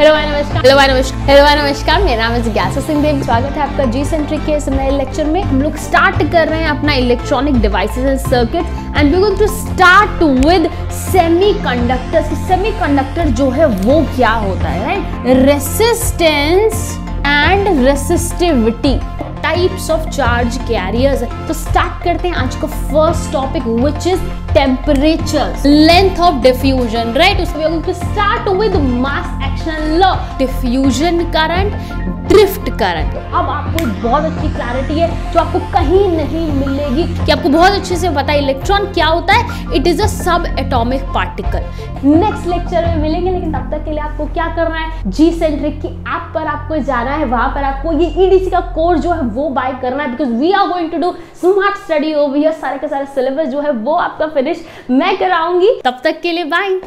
Hello भाई नमस्कार। Hello भाई नमस्कार। मेरा नाम है जिज्ञासा सिंह देव। स्वागत है आपका जी सेंट्रिक के इस नए लेक्चर में। हम लोग स्टार्ट कर रहे हैं अपना electronic devices and circuit and we going to start with semiconductors semiconductor जो है वो क्या होता है right resistance and resistivity types of charge carriers तो स्टार्ट करते हैं आज का first topic which is temperature length of diffusion right to start with mass action law. Diffusion current drift current अब आपको बहुत अच्छी क्लैरिटी है जो आपको कहीं नहीं मिलेगी। कि आपको बहुत अच्छे से पता है इलेक्ट्रॉन क्या होता है? इट इज़ अ सब एटॉमिक पार्टिकल नेक्स्ट लेक्चर में मिलेंगे, लेकिन तब तक के लिए आपको क्या करना है? जी सेंट्रिक की ऐप पर आपको जाना है। वहाँ पर आपको ये ईडीसी e का कोर्स जो है, वो बाय करना है। Because we are going to do smart study over सारे के सारे सिलेबस जो है, वो आपका फिनिश मैं कराऊँगी। तब तक के लिए बाय